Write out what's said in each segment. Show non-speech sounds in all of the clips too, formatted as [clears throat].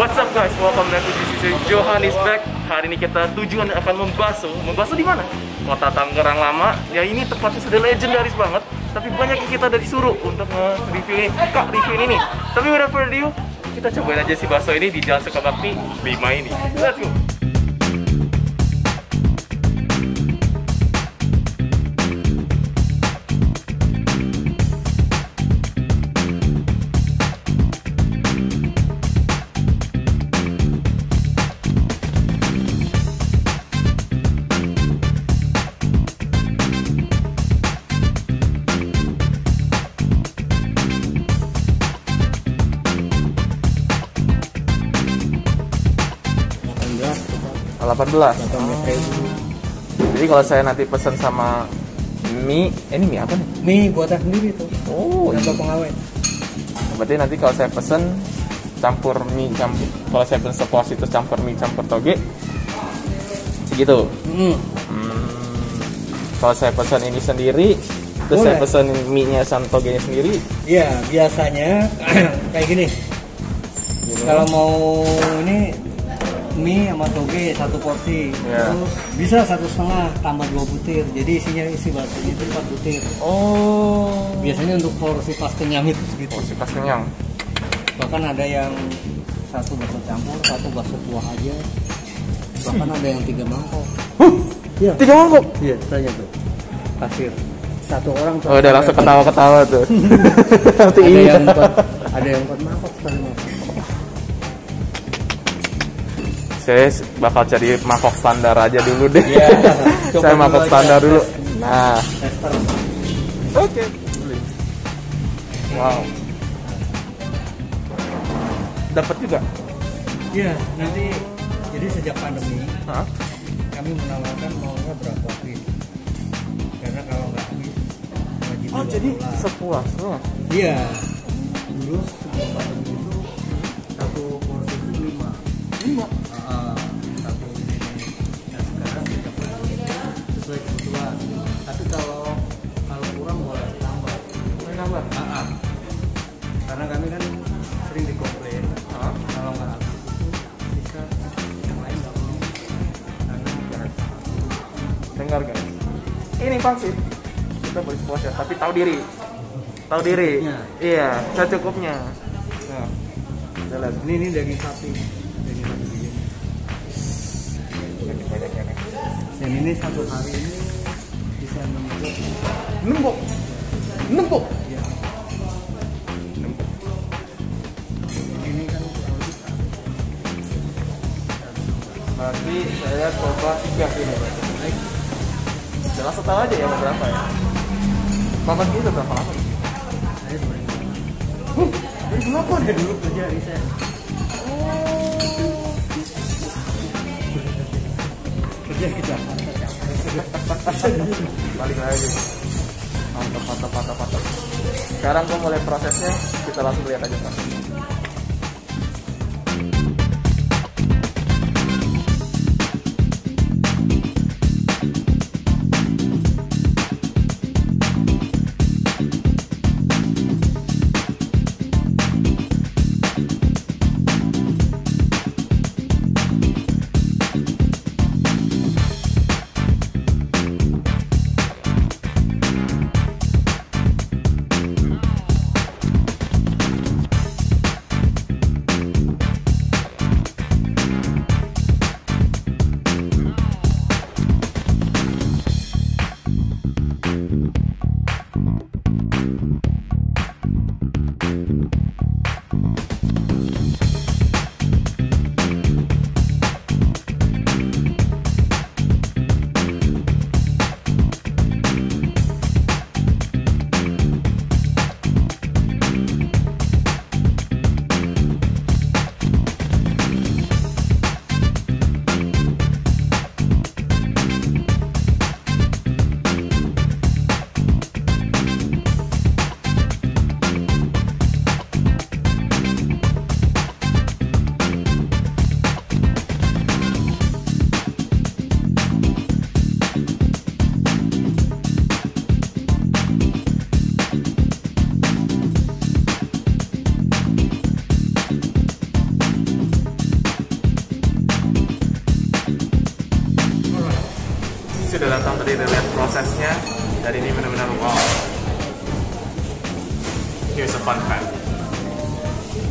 What's up guys, welcome back to GCC Johan is back. Hari ini kita tujuan akan membasuh. Membasuh di mana? Kota Tangerang Lama. Ya ini tempatnya sudah legendaris banget. Tapi banyak yang kita dari suruh untuk nge-review ini Kak, review ini. Tapi without further ado Kita cobain aja si bakso ini di Jalan Sukabakti 5 ini. Let's go Iya. 18 Jadi kalau saya nanti pesen sama mie, eh, ini mie apa nih? Mie buatan sendiri tuh. Oh, Tanpa pengawet. berarti nanti kalau saya pesen campur mie campur kalau saya pesen seporsi terus campur mie campur toge segitu. Hmm. Hmm, kalau saya pesen ini sendiri, terus saya Boleh. pesen mie-nya sama togenya sendiri, Iya, biasanya [clears throat] kayak gini. gini. Kalau mau ini mie sama toge satu porsi, Iya. terus bisa satu setengah tambah dua butir. Jadi isinya isi bakso itu empat butir. oh, Biasanya untuk porsi pas kenyang itu segitu. porsi pas kenyang. Bahkan ada yang satu bakso campur, satu bakso kuah aja. Bahkan ada yang tiga mangkok. Huh, Iya. tiga mangkok. Iya, tanya tuh. Kasir. Satu orang tuh. Oh, udah langsung ketawa-ketawa tuh. [laughs] Ada yang empat, ada yang empat mangkok sekali mangkok. Saya bakal cari mangkok standar aja dulu deh. [laughs] Coba saya aja. standar dulu. Nah, oke. Wow. Dapat juga. Iya, nanti jadi sejak pandemi Hah? kami menawarkan maunya berapa piece. Karena kalau nggak habis wajib Oh, jadi pulang. sepuasnya. Iya. Dulu sebelum pandemi itu satu Ah, satu ini. Nah sekarang pandemi sesuai kebutuhan. Tapi kalau kalau kurang boleh tambah. Boleh nambah. Ah, ah. Karena kami kan sering dikomplain Hah? kalau nggak habis itu bisa yang lain nggak mau Dengar guys. Ini pangsit. Kita boleh sepuasnya, tapi tahu diri. Tahu diri. Iya, secukupnya. Nah, jelas. ini ini daging sapi dan ini satu hari ini bisa nembus Nembok. Nembok. ya Nembok. ini kan Berarti saya coba tiga ini. Baik. Jelas tahu aja ya berapa ya. Bapak gitu berapa lama? saya dua ribu saya dulu kerja di Balik lagi. Mantap, mantap, mantap, mantap. Sekarang gue mulai prosesnya, kita langsung lihat aja prosesnya. Tadi udah lihat prosesnya dan ini benar-benar wow. Here's a fun fact.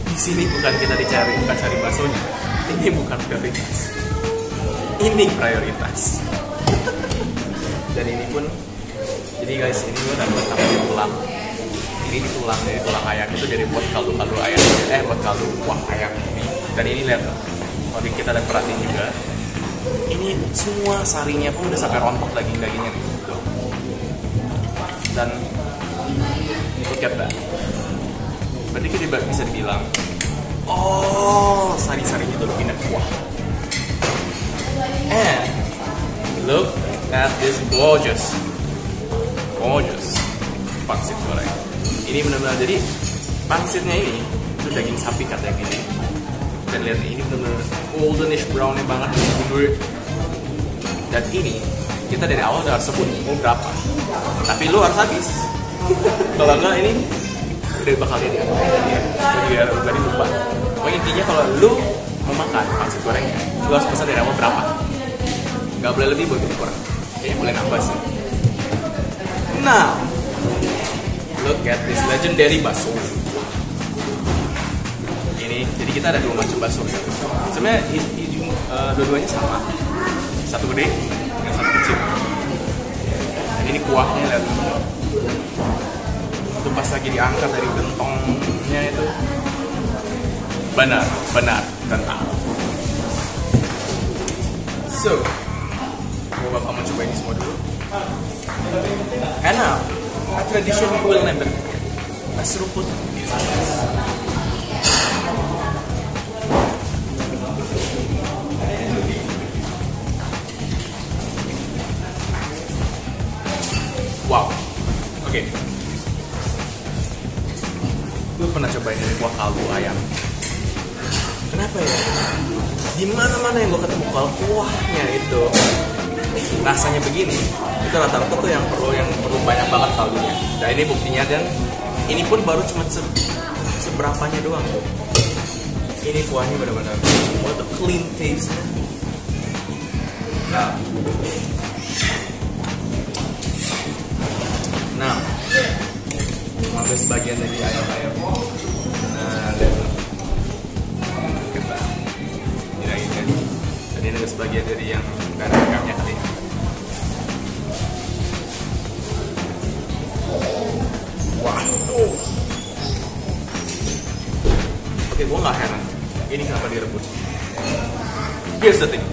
Di sini bukan kita dicari, bukan cari baksonya. Ini bukan prioritas. Ini prioritas. dan ini pun jadi guys ini gue dapat namanya tulang ini di tulang dari tulang ayam itu dari buat kaldu kaldu ayam eh buat kaldu kuah ayam ini dan ini lihat kalau kita ada perhatiin juga ini semua sarinya pun udah sampai rontok daging dagingnya nih. Dan look at that berarti kita bisa dibilang oh sari-sarinya itu lebih kuah and look at this gorgeous gorgeous pangsit goreng. Ini benar-benar jadi pangsitnya ini itu daging sapi katanya gini dan lihat ini benar-benar goldenish brownnya banget gurih dan ini kita dari awal udah sebut mau berapa. Tapi lu harus habis. [laughs] Kalau enggak ini udah bakal jadi apa? Ya jadi tadi lupa pokoknya intinya kalau lu mau makan pangsit gorengnya lu harus pesan dari awal berapa. Nggak boleh lebih boleh kurang. Kayaknya boleh nambah sih. Now look at this legendary bakso jadi kita ada dua macam bakso. Ya. sebenarnya uh, dua-duanya sama. Satu gede yang satu kecil. Dan ini kuahnya lihat. Itu pas lagi diangkat dari gentongnya itu. Benar benar kental so gue bakal mencoba ini semua dulu. Now a traditional will number a seruput Wow. Oke. Okay. Gue pernah cobain ini kuah kaldu ayam. Kenapa ya? Di mana-mana yang gue ketemu kalau kuahnya itu rasanya begini, itu rata-rata tuh yang perlu yang perlu banyak banget kaldunya. Nah ini buktinya dan ini pun baru cuma se seberapanya doang tuh. Ini kuahnya benar-benar what clean taste. Nah, Nah, ambil sebagian dari ayam-ayam. Nah, lihat. Kita ini kan. Dan ini ada sebagian dari yang dari ayamnya kali. Wah. Oke, gua nggak heran. Ini kenapa direbus? Here's the thing.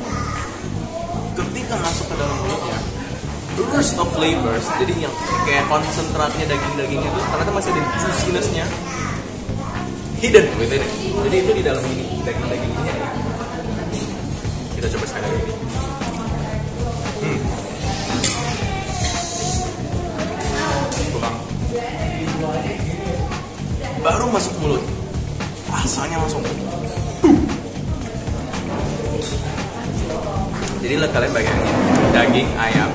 Ketika masuk ke dalam mulutnya, burst of flavors. Jadi yang kayak konsentratnya daging-dagingnya itu ternyata masih ada juicinessnya. Hidden within it jadi itu di dalam ini daging-dagingnya. Ya. kita coba sekali lagi. Hmm. Baru masuk mulut. Rasanya langsung jadi kalian bayangin daging ayam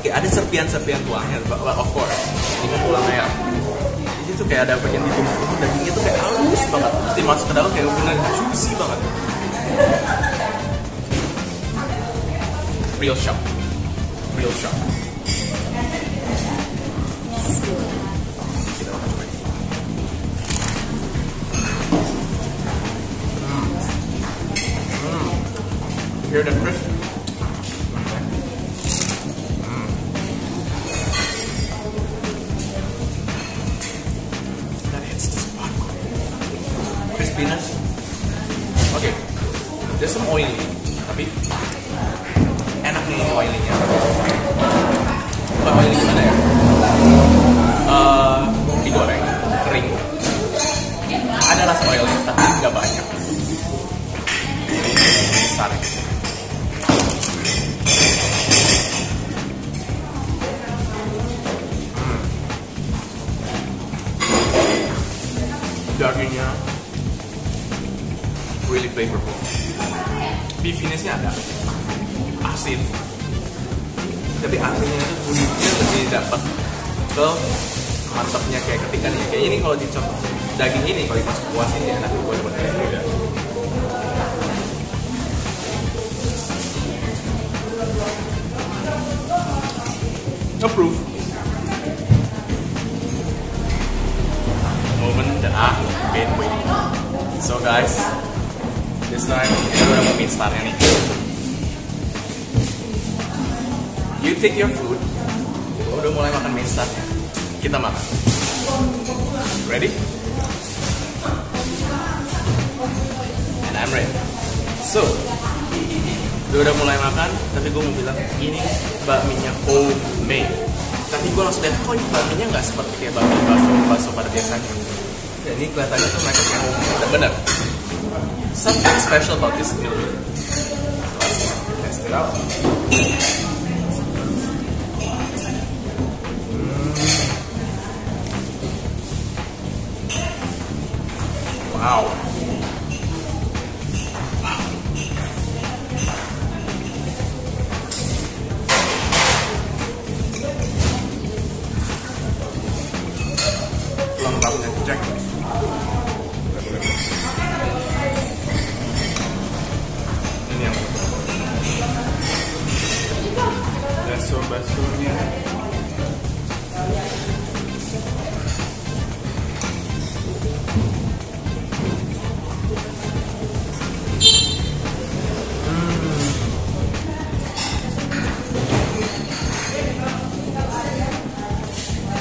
Oke, okay, ada serpian-serpian tuangnya, of course. Ini tulang ayam. Jadi tuh kayak ada bagian di tubuh dagingnya tuh kayak halus banget. Dimasuk ke dalam kayak benar juicy banget. Real shock. Real coba. Hmm. Hmm. Hear the crisp? Okay, there's some oil. Ini kalau dimasuk kuas ini enak gue dapat kayak juga. proof. Moment that I've been waiting. So guys, this time kita udah mau mie instarnya nih. You take your food. Gua udah mulai makan mie instarnya. Kita makan. Ready? So, gue udah mulai makan, tapi gue mau bilang ini bakminya homemade. Tapi gue langsung lihat, kok ini bakminya nggak seperti kayak bakmi bakso bakso pada biasanya. Ya, ini kelihatannya tuh mereka kayak homemade. Dan bener. Something special about this meal. Let's test it out.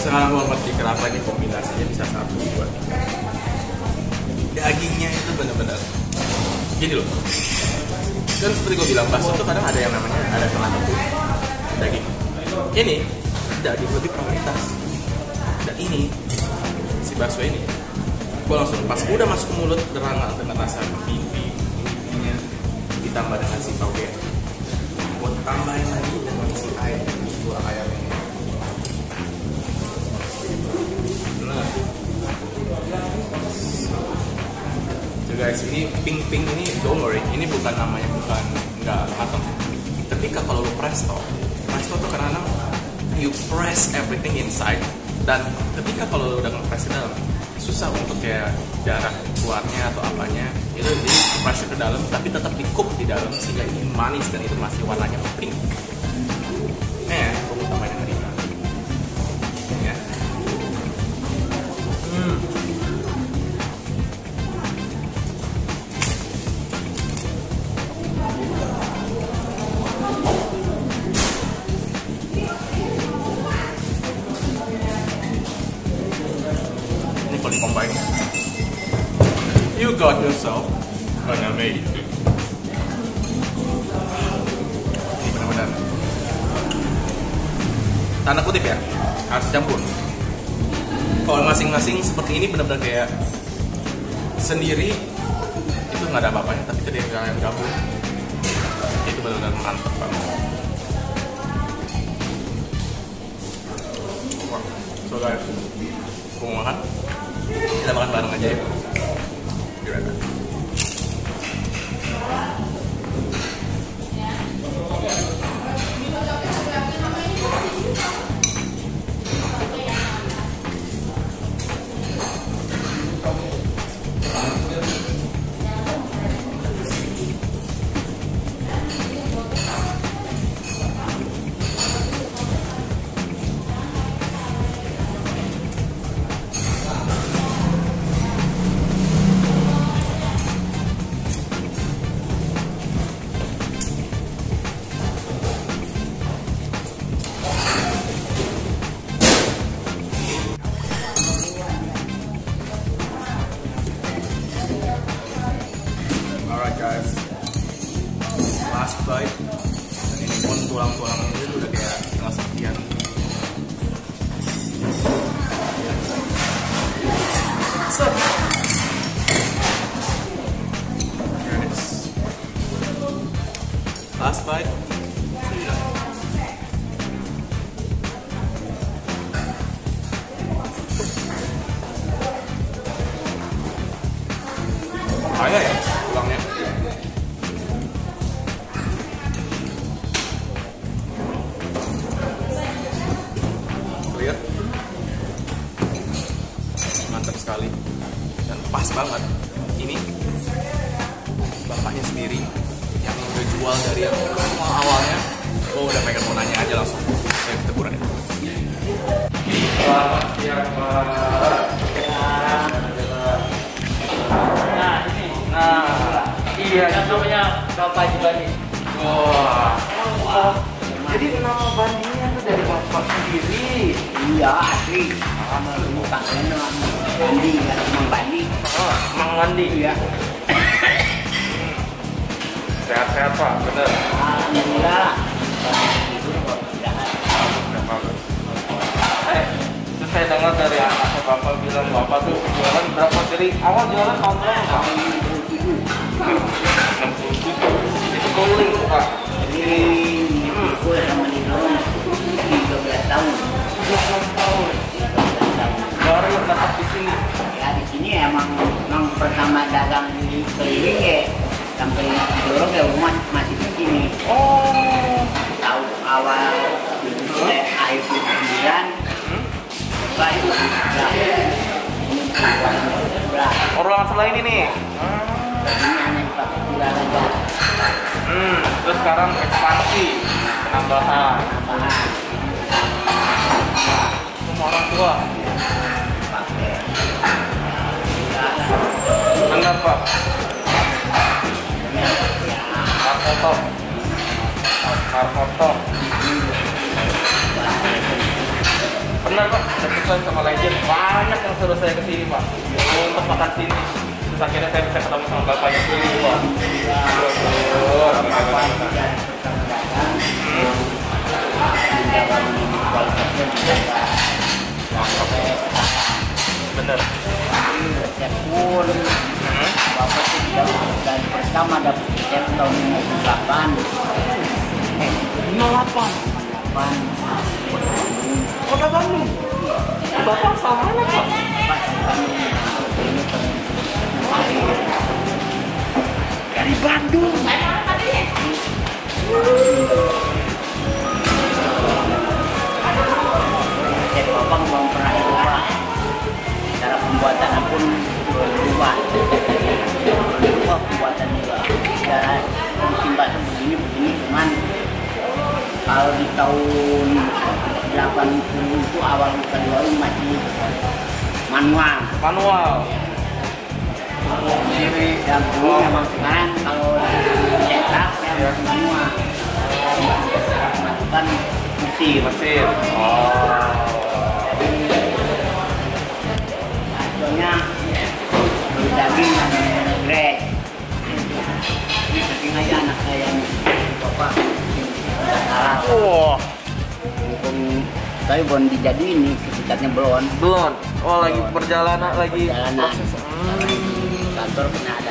Sekarang gue ngerti kenapa ini kombinasinya bisa satu dua tiga. Dagingnya itu benar-benar gini loh. Kan seperti gue bilang bakso tuh kadang ada yang namanya ada tengah itu daging. Ini daging lebih prioritas. Dan ini si bakso ini gue langsung pas udah masuk mulut derangah dengan rasa pipi pipinya ditambah dengan si tauge. Gue tambahin lagi dengan si kurang ayamnya So guys, ini pink pink ini don't worry, ini bukan namanya bukan nggak matang. Ketika kalau lu presto, presto tuh karena you press everything inside dan ketika kalau lu udah nge-press di dalam susah untuk kayak jarak keluarnya atau apanya itu jadi pressure ke dalam tapi tetap di cook di dalam sehingga ini manis dan itu masih warnanya pink. Itu benar-benar mantep banget so guys mau makan kita makan bareng aja ya Be sekali. Dan pas banget. Ini bapaknya sendiri yang udah jual dari yang awal awalnya. Oh udah pengen mau nanya aja langsung. Saya tegur aja. Selamat siang, Pak. Nah, ini. Nah, iya, Yang namanya Bapak Jibani. Wah. Oh, jadi nama bandinya itu dari bapak sendiri. Iya asli. Sama bukan nama Bandi kan memang Bandi. Oh, Mang Wandi. Iya. [laughs] Sehat-sehat pak, bener. Alhamdulillah. Eh, itu saya dengar dari anaknya bapak bilang bapak tuh jualan berapa dari awal jualan tahun berapa pak? tahun 67. 67. Benar pak, sesuai sama legend. Banyak yang suruh saya ke sini pak. Untuk makan sini. Terus akhirnya saya bisa ketemu sama bapaknya sini pak. Bener. Pun Hmm. Bapak tuh dari, dari pertama dapat resep tahun 58 58. 58 Kota Bandung. Bapak sama ini Dari Bandung. resep Bapak belum pernah diubah cara pembuatan pun belum berubah pembuatan juga cara bakso begini begini cuman kalau di tahun 80 itu awal kedua ini masih manual Manual. Kiri. yang dulu memang sekarang kalau cetak yang manual masukkan mesin Mesin. Oh. Soalnya daging dan grek. Ini saking aja anak saya nih. Bapak salah. Wah. Mumpung saya belum dijadiin nih, sekitarnya belum. Belum. Oh lagi perjalanan lagi Perjalanan. proses. Di kantor pernah ada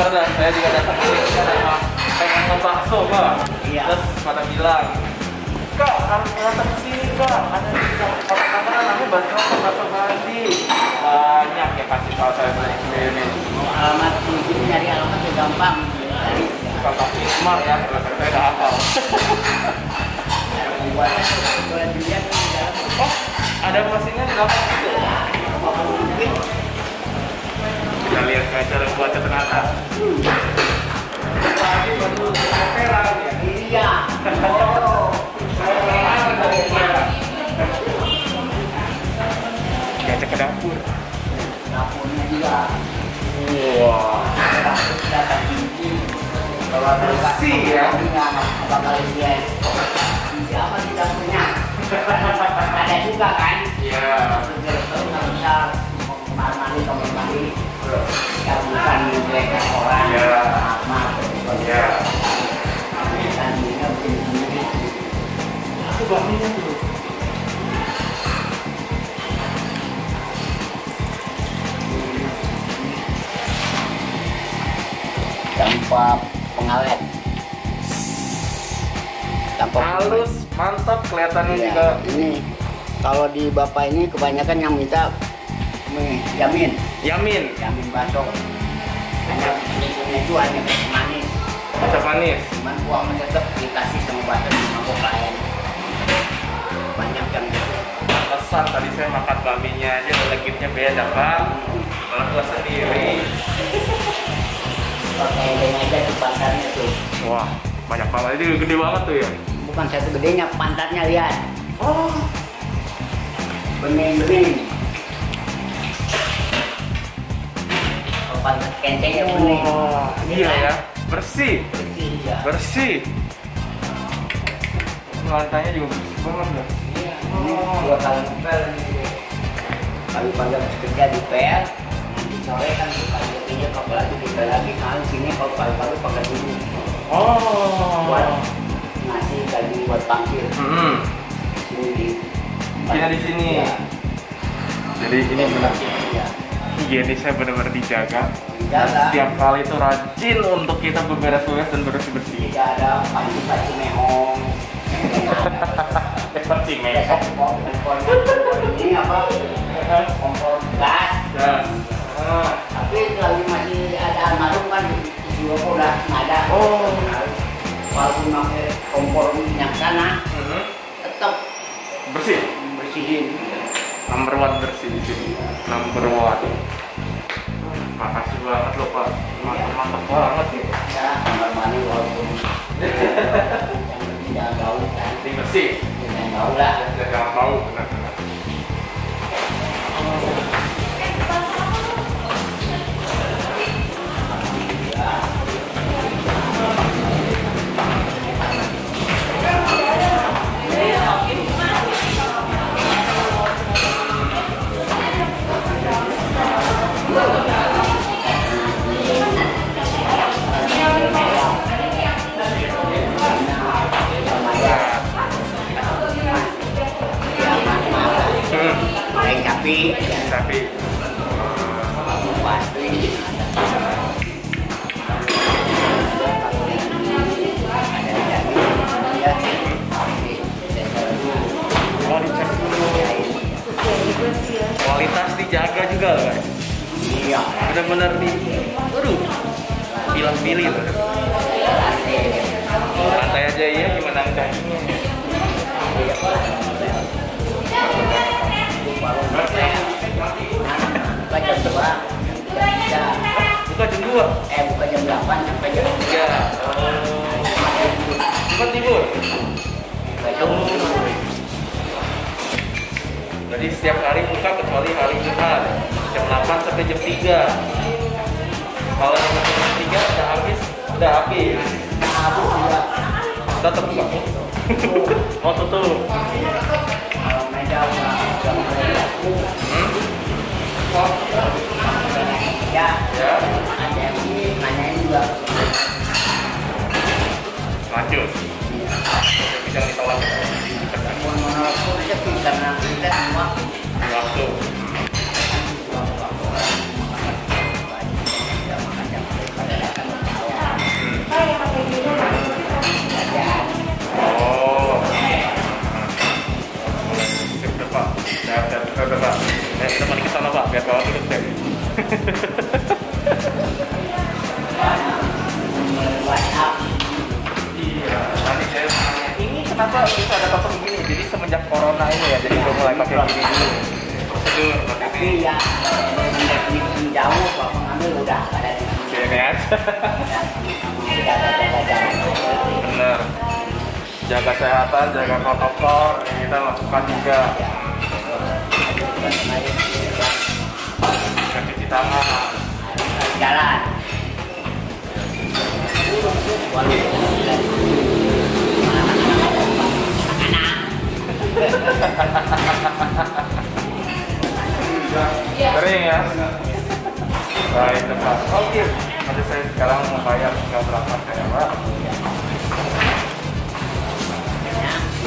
Dah, saya juga datang ke sini karena pengen ngebakso, Pak. Iya. Terus pada bilang, Kak, harus datang ke sini, Kak. Ada di kota Tangerang, namanya bakso bakso Bandi. Banyak yang kasih tahu saya sering sendiri. Mau alamat di sini nyari alamat ya gampang. Dari Kakak smart ya, kalau saya udah hafal. Oh, ada mesinnya di dalam itu. Kita lihat kayak cara buatnya ternyata. Iya. Kita ke dapur. dapurnya juga. Wah. Kalau Bersih ya. Apa kali dia? Siapa di dapurnya? Ada juga kan? Iya. mandi kamar mandi orang Itu bahannya tanpa pengawet tanpa Halus, mantap, kelihatannya Iya, juga. ini kalau di bapak ini kebanyakan yang minta nih, jamin Yamin. Jamin baso itu hanya kecap manis Kecap manis. cuman kuahnya tetap dikasih sama butter di mangkok lain banyak yang gitu Pesan tadi saya makan baminya aja legitnya beda pak. Malah sendiri. pakai ini aja di pantatnya tuh Wah banyak banget ini gede banget tuh ya. bukan satu gedenya pantatnya lihat Oh. bening-bening kalau pantat kencengnya bening Wah, iya ya. Bersih, bersih ya bersih. Lantainya juga bersih banget loh. Iya, ini dua kali pel kali pagi habis kerja di pel nanti sore kan kali ketiga kalau lagi di pel lagi kali sini kalau pagi-pagi pakai dulu buat Oh. ngasih gaji buat parkir Hmm. sini di Kita di sini. Ya. Jadi ini benar. ya. Higienisnya benar-benar dijaga. Dan setiap kali itu rajin untuk kita beberes-beres dan bersih-bersih. tidak ada panci-panci mehong [laughs] Seperti kompor ini apa kompor gas ah, tapi lagi masih ada almarhum kan rokok udah nggak ada Oh. walaupun pakai kompor minyak tanah mhm. tetap bersih. bersihin Number one bersih di sini. Number one. Makasih banget loh Pak. Mantap, mantap banget ya. ya kamar mandi walaupun yang [laughs] tidak gaul kan Ini bersih. tidak gaul lah Jangan tahu benar-benar. Tapi Tapi pasti mau dicek dulu. Kualitas dijaga juga guys. Iya, Benar-benar di, aduh, pilih-pilih loh. Cepat libur. Buka jam Jadi setiap hari buka kecuali hari Jumat jam 8 sampai jam 3. Kalau jam 3 udah habis, udah habis. Abu juga. Tetap buka. Oh [laughs] tutup. Sepi karena kita semua waktu. Oh. Pak. Pak. Eh, kita Pak, biar bawa duduk deh. Kenapa bisa ada token begini? Jadi semenjak corona ini ya, jadi udah mulai pakai gini dulu. Prosedur, tapi ya jauh kalau ngambil udah ada di sini. ini kan? Bener. Jaga kesehatan, jaga protokol, yang kita lakukan juga. Cuci tangan. jalan Sering ya? Baik, tepat. Oke, nanti saya sekarang mau bayar tinggal berapa saya, Pak?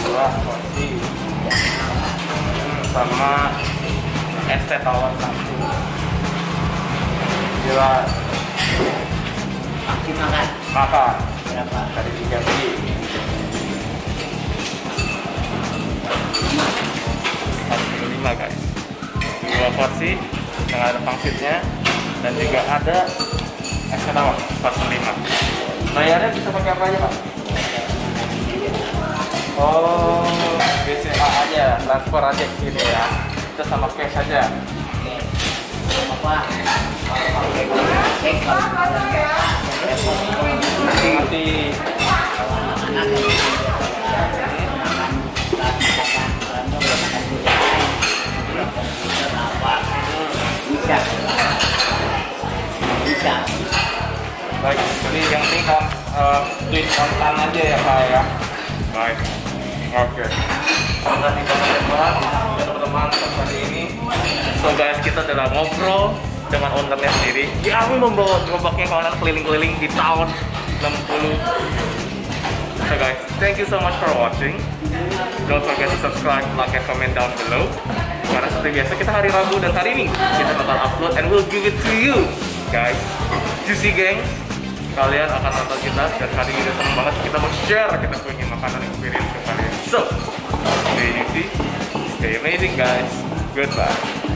Dua porsi. Sama es teh tawar satu. Gila, makan makan. berapa Tadi tiga biji. Lima guys. Dua porsi yang ada pangsitnya dan juga ada Es ketawang, 45. Bayarnya bisa pakai apa aja, Pak? Oh, BCA aja, transfer aja ke sini ya. Kita sama cash aja. apa kalau bisa bisa baik. Jadi yang penting kan eh, tweet kontan aja ya, Pak ya. Baik. Oke. Terima kasih banyak Pak ya teman-teman hari ini. So guys, kita telah ngobrol dengan ownernya sendiri. Ya, kami membawa gerobaknya kawan keliling-keliling di tahun 60. So guys, thank you so much for watching. Don't forget to subscribe, like, and comment down below. Karena seperti biasa kita hari Rabu dan hari Minggu kita bakal upload and we'll give it to you, guys. Juicy gang, kalian akan nonton kita dan hari ini udah seneng banget kita mau share kita punya makanan experience ke kalian. So, stay juicy, stay amazing guys. Goodbye.